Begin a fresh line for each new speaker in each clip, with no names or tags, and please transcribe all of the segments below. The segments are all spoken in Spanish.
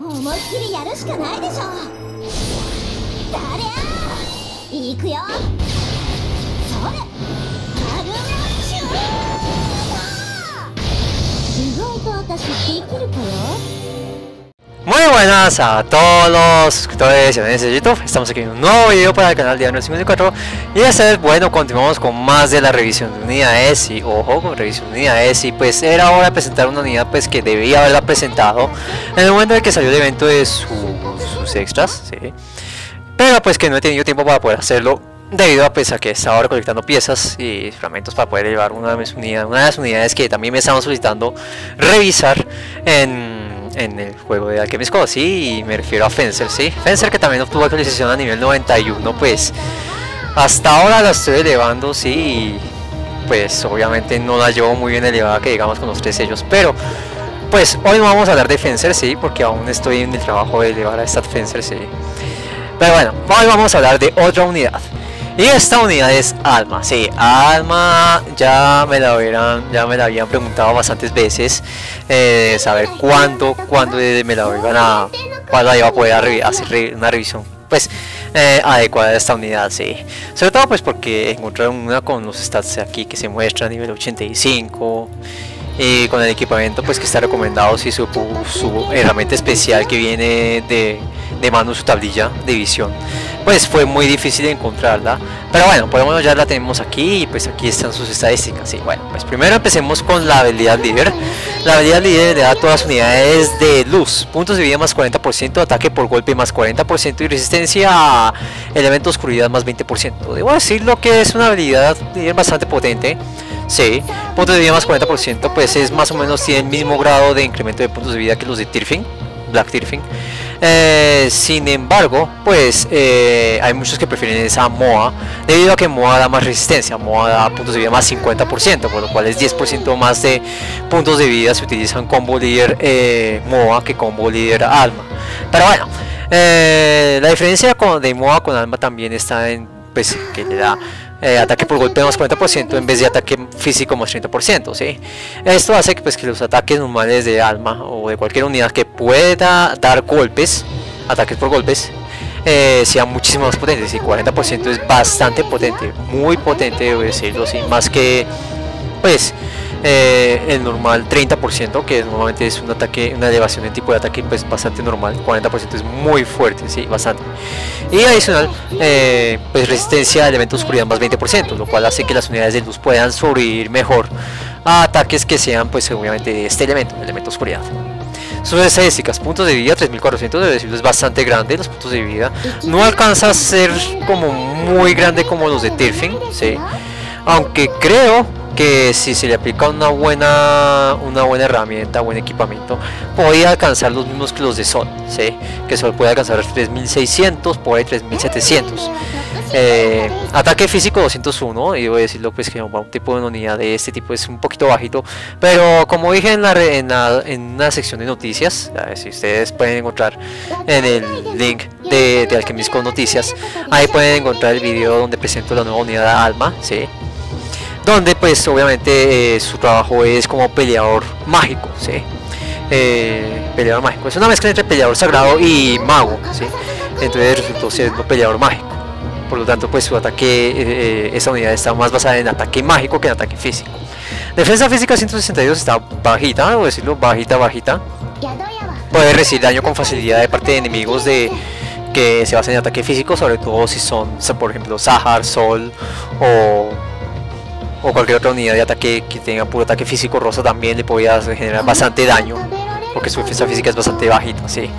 思いっきりやるしかないでしょ誰や行くよ。それカルマシュ意外と私できるかよ。
Muy buenas a todos los suscriptores y audiencias de YouTube, estamos aquí en un nuevo video para el canal de 54 y esta vez, bueno, continuamos con más de la revisión de unidades y ojo, con revisión de unidades y pues era hora de presentar una unidad pues que debía haberla presentado en el momento en que salió el evento de su- sus extras, ¿sí? pero pues que no he tenido tiempo para poder hacerlo debido a, pues, a que estaba recolectando piezas y fragmentos para poder llevar una de mis unidades, una de las unidades que también me estaban solicitando revisar en, en el juego de Alchemist Code, sí, y me refiero a Fencer, sí, Fencer que también obtuvo actualización a nivel 91, pues hasta ahora la estoy elevando, sí, y pues obviamente no la llevo muy bien elevada que digamos con los tres sellos, pero pues hoy no vamos a hablar de Fencer, sí, porque aún estoy en el trabajo de elevar a esta Fencer, sí. Pero bueno, hoy vamos a hablar de otra unidad. Y esta unidad es Alma, sí, Alma ya me la hubieran, ya me la habían preguntado bastantes veces, eh, saber cuándo, cuándo me la iban a, cuándo iba a poder hacer una revisión, pues, eh, adecuada de esta unidad, sí. Sobre todo pues porque encontré una con los stats aquí que se muestra a nivel 85, y con el equipamiento pues que está recomendado si su, su herramienta especial que viene de, de mano su tablilla de visión pues fue muy difícil encontrarla. Pero bueno por lo menos ya la tenemos aquí y pues aquí están sus estadísticas. Y bueno pues primero empecemos con la habilidad líder. La habilidad líder le da a todas las unidades de luz. Puntos de vida más 40% ataque por golpe más 40% y resistencia a elemento oscuridad más 20% debo decirlo que es una habilidad líder bastante potente. Sí, puntos de vida más 40%, pues es más o menos tiene el mismo grado de incremento de puntos de vida que los de Tirfing, Black Tirfing. Eh, sin embargo, pues eh, hay muchos que prefieren esa MOA, debido a que MOA da más resistencia, MOA da puntos de vida más 50%, por lo cual es 10% más de puntos de vida si utilizan combo líder eh, MOA que combo líder Alma. Pero bueno, la diferencia de MOA con Alma también está en pues, que le da eh, ataque por golpe más 40% en vez de ataque físico más 30%, ¿sí? Esto hace que, pues, que los ataques normales de alma o de cualquier unidad que pueda dar golpes, ataques por golpes, eh, sean muchísimo más potentes y 40% es bastante potente, muy potente debo decirlo, ¿sí? más que pues eh, el normal 30% que normalmente es un ataque una elevación en tipo de ataque pues bastante normal. 40% es muy fuerte sí bastante. Y adicional eh, pues resistencia a elementos de oscuridad más 20% lo cual hace que las unidades de luz puedan sobrevivir mejor a ataques que sean pues obviamente de este elemento el elemento oscuridad. Sus estadísticas, puntos de vida 3400 debe decirlo es bastante grande los puntos de vida. No alcanza a ser como muy grande como los de Tirfing ¿sí? aunque creo que si se le aplica una buena una buena herramienta, buen equipamiento, podría alcanzar los mismos que los de Sol, ¿sí? que Sol puede alcanzar 3600, por ahí 3700. Eh, ataque físico 201, y a decirlo pues que un tipo de unidad de este tipo es un poquito bajito, pero como dije en la, en la- en una sección de noticias, a ver si ustedes pueden encontrar en el link de, de noticias, ahí pueden encontrar el video donde presento la nueva unidad Alma, ¿sí? donde pues obviamente eh, su trabajo es como peleador mágico, ¿sí? Eh, peleador mágico. Es una mezcla entre peleador sagrado y mago. Entonces resultó siendo peleador mágico. Por lo tanto, pues su ataque, eh, esa unidad está más basada en ataque mágico que en ataque físico. Defensa física 162 está bajita, debo decirlo, bajita, bajita. Puede recibir daño con facilidad de parte de enemigos de que se basan en ataque físico, sobre todo si son, por ejemplo, Sahar, Sol o o cualquier otra unidad de ataque que tenga puro ataque físico rosa también le podría generar bastante daño, porque su defensa física es bastante bajita, sí.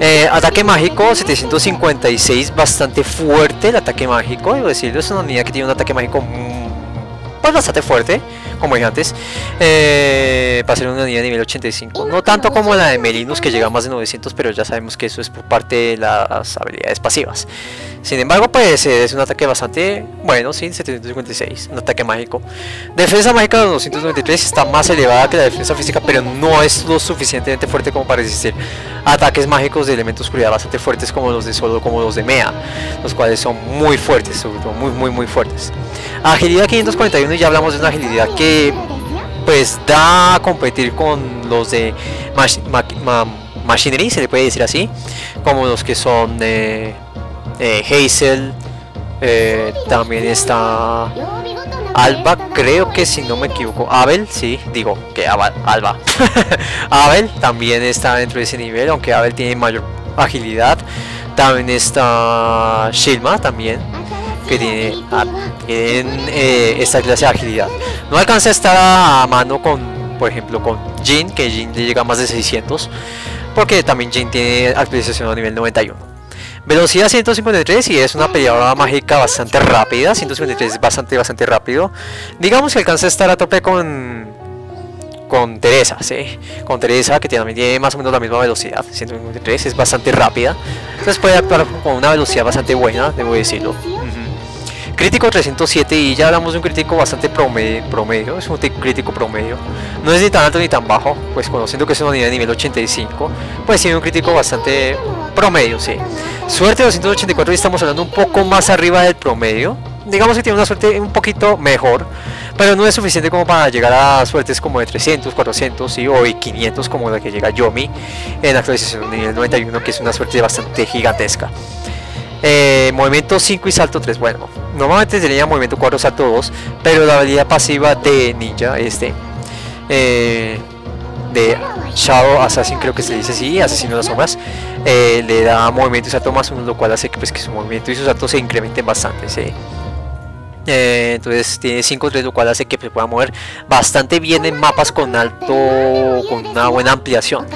Eh, ataque mágico 756, bastante fuerte el ataque mágico, debo decirlo, es una unidad que tiene un ataque mágico mm, pues bastante fuerte, como dije antes, eh, ser una unidad de nivel 85. No tanto como la de Melinus que llega a más de 900, pero ya sabemos que eso es por parte de las habilidades pasivas. Sin embargo, pues eh, es un ataque bastante bueno, sí, 756, un ataque mágico. Defensa mágica de 293 está más elevada que la defensa física, pero no es lo suficientemente fuerte como para resistir ataques mágicos de elementos oscuridad bastante fuertes como los de Solo, como los de Mea, los cuales son muy fuertes, sobre todo muy, muy, muy fuertes. Agilidad 541 y ya hablamos de una agilidad que pues da a competir con los de machinery, se le puede decir así, como los que son eh, eh, Hazel, eh, también está Alba, creo que si no me equivoco, Abel, sí, digo que Alba. Abel también está dentro de ese nivel, aunque Abel tiene mayor agilidad. También está Shilma también, que tiene, tienen, eh, esta clase de agilidad. No alcanza a estar a mano con, por ejemplo, con Jin, que Jin le llega a más de 600, porque también Jin tiene actualización a nivel 91. Velocidad 153 y es una peleadora mágica bastante rápida. 153 es bastante, bastante rápido. Digamos que alcanza a estar a tope con con Teresa, ¿sí? Con Teresa que también tiene más o menos la misma velocidad. 153 es bastante rápida. Entonces puede actuar con una velocidad bastante buena, debo decirlo. Crítico 307 y ya hablamos de un crítico bastante promedio, es un crítico promedio. No es ni tan alto ni tan bajo, pues conociendo que es una unidad de nivel 85, pues tiene un crítico bastante promedio, sí. Suerte 284 y estamos hablando un poco más arriba del promedio. Digamos que tiene una suerte un poquito mejor, pero no es suficiente como para llegar a suertes como de 300, 400 y, o 500 como la que llega Yomi en actualización nivel 91, que es una suerte bastante gigantesca. Eh, movimiento 5 y salto 3. Bueno, normalmente tenía movimiento 4, salto 2, pero la habilidad pasiva de ninja, este, eh, de Shadow Assassin, creo que se dice así, asesino de las sombras, eh, le da movimiento y salto más uno, lo cual hace que, pues, que su movimiento y su salto se incrementen bastante. ¿sí? Entonces tiene 5-3 lo cual hace que se pueda mover bastante bien en mapas con alto con una buena ampliación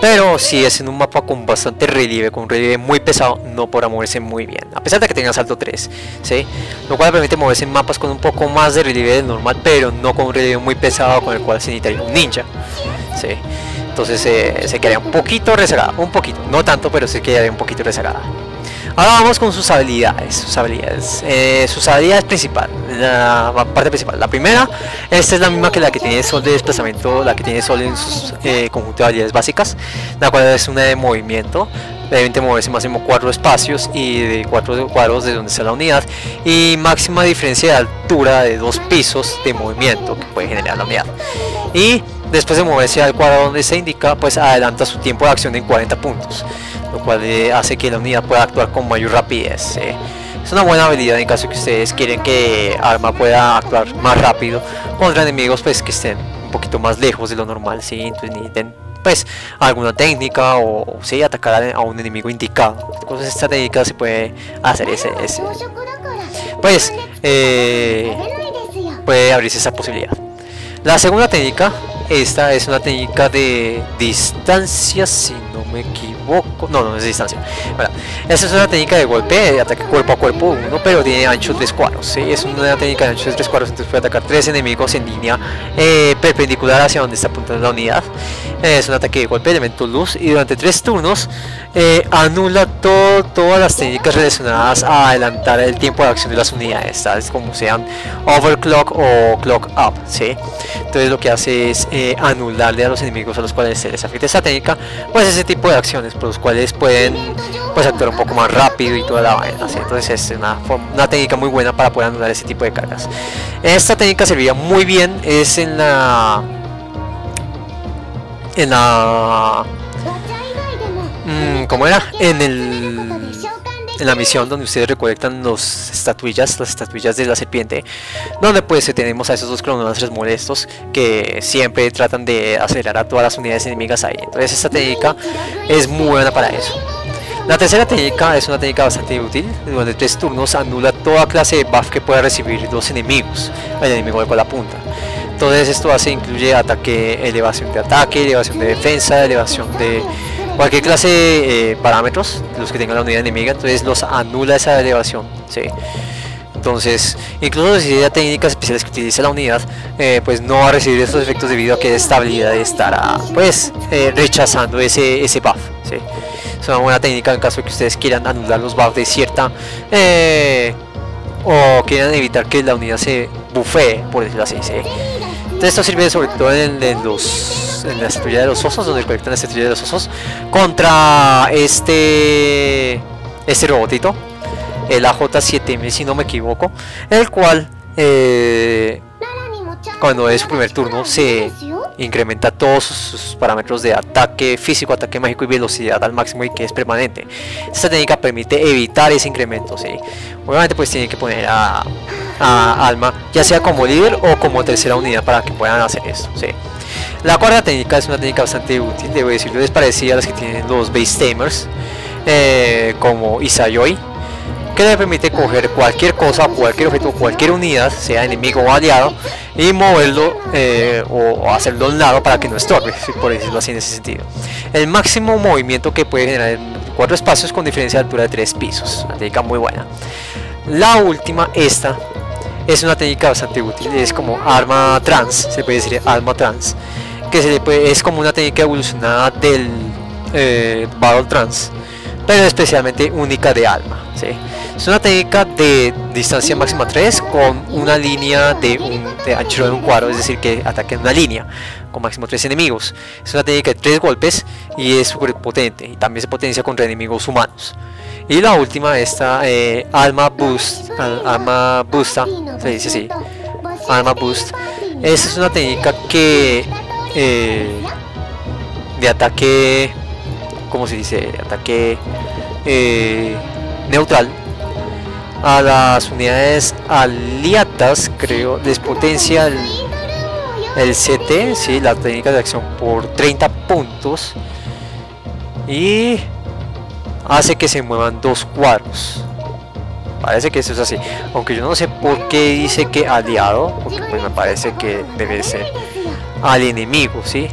pero si es en un mapa con bastante relieve con un relieve muy pesado no podrá moverse muy bien a pesar de que tenga salto 3 ¿sí? lo cual permite moverse en mapas con un poco más de relieve del normal pero no con un relieve muy pesado con el cual se necesitaría un ninja ¿sí? entonces eh, se quedaría un poquito rezagada un poquito no tanto pero se quedaría un poquito rezagada Ahora vamos con sus habilidades, sus habilidades, eh, sus habilidades principal, la parte principal. La primera, esta es la misma que la que tiene Sol de desplazamiento, la que tiene Sol en sus eh, conjunto de habilidades básicas, la cual es una de movimiento, deben moverse máximo cuatro espacios y de cuatro cuadros de donde está la unidad y máxima diferencia de altura de dos pisos de movimiento que puede generar la unidad y después de moverse al cuadro donde se indica pues adelanta su tiempo de acción en 40 puntos lo cual eh, hace que la unidad pueda actuar con mayor rapidez. Eh. Es una buena habilidad en caso que ustedes quieren que Arma pueda actuar más rápido contra enemigos pues que estén un poquito más lejos de lo normal, ¿sí? entonces necesiten pues alguna técnica o, sí, atacar a, un enemigo indicado. Con esta técnica se puede hacer ese, ese pues eh, puede abrirse esa posibilidad. La segunda técnica, esta es una técnica de distancia, si no me equivoco. No, no es distancia. esta es una técnica de golpe, de ataque cuerpo a cuerpo uno, pero tiene ancho 3 cuadros. ¿sí? Es una técnica de ancho de 3 cuadros, entonces puede atacar tres enemigos en línea eh, perpendicular hacia donde está apuntando la unidad. es un ataque de golpe, elemento luz, y durante 3 turnos eh, anula todo, todas las técnicas relacionadas a adelantar el tiempo de acción de las unidades, ¿sabes? como sean overclock o clock up. ¿sí? Entonces lo que hace es eh, anularle a los enemigos a los cuales se les afecta esta técnica, pues ese tipo de acciones los cuales pueden pues actuar un poco más rápido y toda la vaina. Entonces es una, una técnica muy buena para poder anular ese tipo de cargas. Esta técnica serviría muy bien, es en la... En la... Mmm, ¿Cómo era? En el en la misión donde ustedes recolectan los estatuillas, las estatuillas de la serpiente, donde pues tenemos a esos dos cronolastres molestos que siempre tratan de acelerar a todas las unidades enemigas ahí. Entonces esta técnica es muy buena para eso. La tercera técnica es una técnica bastante útil, donde tres turnos anula toda clase de buff que pueda recibir dos enemigos, el enemigo de la punta. Entonces esto hace, incluye ataque, elevación de ataque, elevación de defensa, elevación de cualquier clase de eh, parámetros, los que tengan la unidad enemiga, entonces los anula esa elevación. ¿sí? Entonces, incluso si hay técnicas especiales que utilice la unidad, eh, pues no va a recibir estos efectos debido a que esta habilidad estará pues eh, rechazando ese, ese buff. ¿sí? Es una buena técnica en caso de que ustedes quieran anular los buffs de cierta o quieran evitar que la unidad se buffee, por decirlo así. ¿sí? Entonces esto sirve sobre todo en, los, en la estrella de los osos, donde conectan la estrella de los osos, contra este, este robotito, el AJ7000 si no me equivoco, el cual eh, cuando es su primer turno se incrementa todos sus, parámetros de ataque físico, ataque mágico y velocidad al máximo y que es permanente. Esta técnica permite evitar ese incremento, ¿sí? Obviamente pues tienen que poner a, Alma ya sea como líder o como tercera unidad para que puedan hacer esto, ¿sí? La cuarta técnica es una técnica bastante útil, debo decirlo, es parecida a las que tienen los base tamers, eh, como Isayoi, que le permite coger cualquier cosa, cualquier objeto, cualquier unidad, sea enemigo o aliado, y moverlo eh, o, hacerlo a un lado para que no estorbe, por decirlo así en ese sentido. El máximo movimiento que puede generar en cuatro espacios con diferencia de altura de tres pisos, una técnica muy buena. La última, esta, es una técnica bastante útil, es como arma trans, se puede decir arma trans, que se es como una técnica evolucionada del eh, Battle Trans, pero especialmente única de alma. ¿sí? Es una técnica de distancia máxima 3 con una línea de, un, de ancho de un cuadro, es decir, que ataque en una línea con máximo 3 enemigos. Es una técnica de 3 golpes y es súper potente y también se potencia contra enemigos humanos. Y la última, esta eh, Alma Boost, Alma Boosta, se dice así, Alma Boost. Esta es una técnica que eh, de ataque, ¿cómo se dice? Ataque eh, neutral a las unidades aliadas, creo, les potencia el, el CT, sí, la técnica de acción por 30 puntos y hace que se muevan dos cuadros. Parece que eso es así, aunque yo no sé por qué dice que aliado, porque pues me parece que debe ser al enemigo, ¿sí?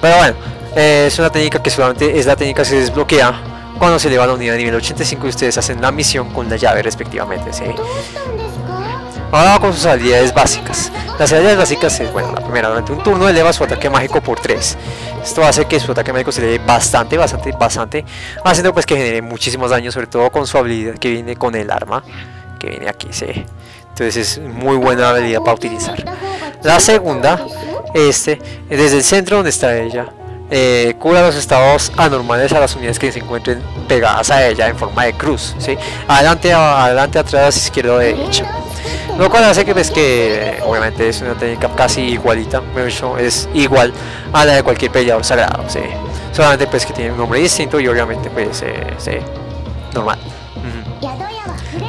Pero bueno, es una técnica que solamente es la técnica que se desbloquea cuando se eleva la unidad a nivel 85 y ustedes hacen la misión con la llave respectivamente, ¿sí? Ahora con sus habilidades básicas. Las habilidades básicas es, bueno, la primera, durante un turno eleva su ataque mágico por 3. Esto hace que su ataque mágico se eleve bastante, bastante, bastante, haciendo pues que genere muchísimos daños, sobre todo con su habilidad que viene con el arma, que viene aquí, ¿sí? Entonces es muy buena habilidad para utilizar. La segunda, este, desde el centro donde está ella, eh, cura los estados anormales a las unidades que se encuentren pegadas a ella en forma de cruz, ¿sí? adelante, adelante, atrás, izquierda, derecha. Lo cual hace que, pues, que obviamente es una técnica casi igualita, es igual a la de cualquier peleador sagrado, ¿sí? solamente pues que tiene un nombre distinto y obviamente pues eh, normal.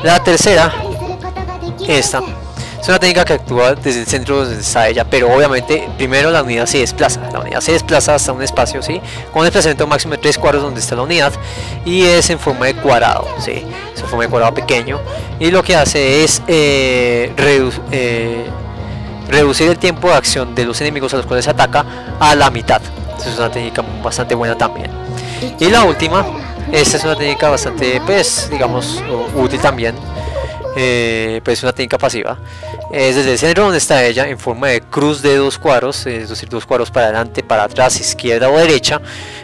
La tercera, esta es una técnica que actúa desde el centro donde está ella, pero obviamente primero la unidad se desplaza. La unidad se desplaza hasta un espacio, ¿sí? Con un desplazamiento máximo de 3 cuadros donde está la unidad y es en forma de cuadrado, ¿sí? Es en forma de cuadrado pequeño y lo que hace es eh, eh, reducir el tiempo de acción de los enemigos a los cuales se ataca a la mitad. Es una técnica bastante buena también. Y la última, esta es una técnica bastante, pues, digamos, útil también eh, pues una técnica pasiva. Es desde el centro donde está ella en forma de cruz de dos cuadros, es decir, dos cuadros para adelante, para atrás, izquierda o derecha.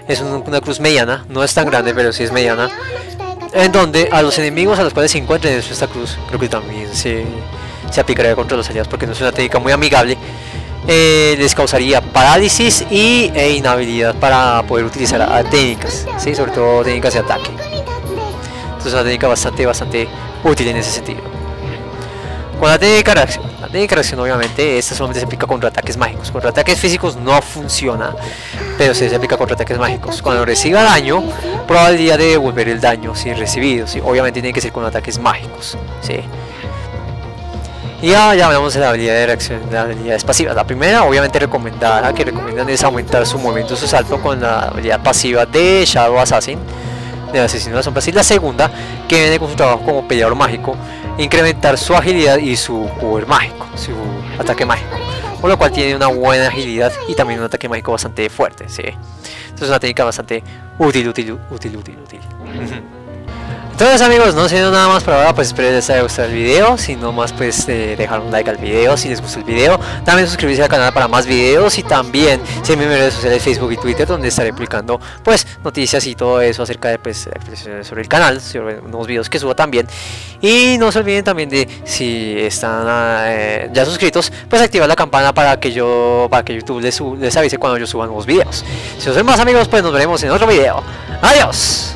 Es una cruz mediana, no es tan grande, pero sí es mediana. En donde a los enemigos a los cuales se encuentren en esta cruz, creo que también se, se aplicaría contra los aliados porque no es una técnica muy amigable. Eh, les causaría parálisis y, e inhabilidad para poder utilizar técnicas, ¿sí? sobre todo técnicas de ataque. Entonces es una técnica bastante, bastante útil en ese sentido. Con la técnica de reacción. La técnica de reacción obviamente esta solamente se aplica contra ataques mágicos. Contra ataques físicos no funciona, pero se aplica contra ataques mágicos. Cuando reciba daño, probabilidad de devolver el daño sin recibido. ¿sí? Obviamente tiene que ser con ataques mágicos. ¿sí? Y ya, ya de la habilidad de reacción, las habilidades pasivas. La primera, obviamente recomendada, que recomiendan es aumentar su movimiento, su salto con la habilidad pasiva de Shadow Assassin de asesino de las sombras y la segunda que viene con su trabajo como peleador mágico incrementar su agilidad y su poder mágico su ataque mágico por lo cual tiene una buena agilidad y también un ataque mágico bastante fuerte ¿sí? entonces es una técnica bastante útil útil útil útil útil entonces amigos, no siendo nada más por ahora, pues espero les haya gustado el video, si no más pues eh, dejar un like al video si les gustó el video, también suscribirse al canal para más videos y también seguirme en mis redes sociales Facebook y Twitter donde estaré publicando pues noticias y todo eso acerca de pues sobre el canal, sobre unos videos que subo también y no se olviden también de si están eh, ya suscritos pues activar la campana para que yo para que YouTube les, les avise cuando yo suba nuevos videos. Si os ven más amigos pues nos veremos en otro video. Adiós.